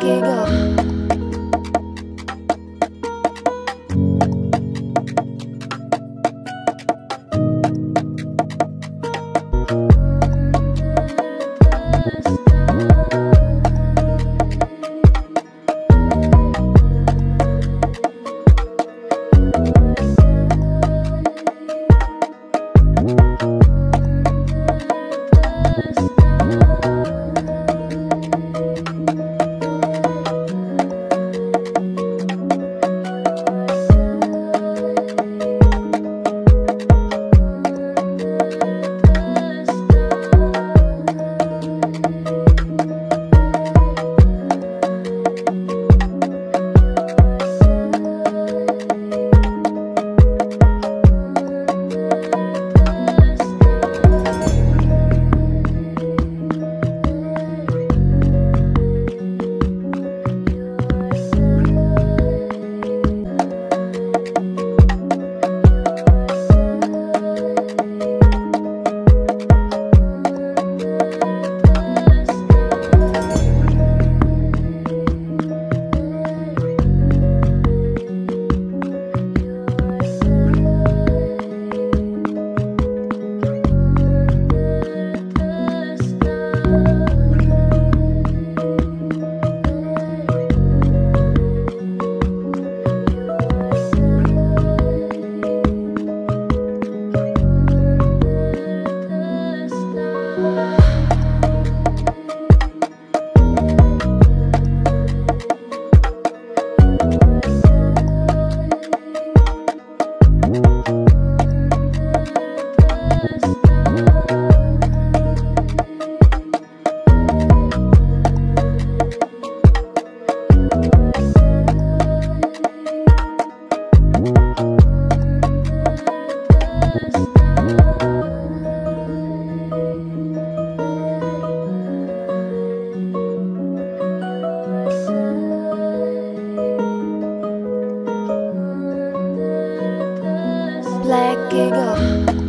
giggle. let it go.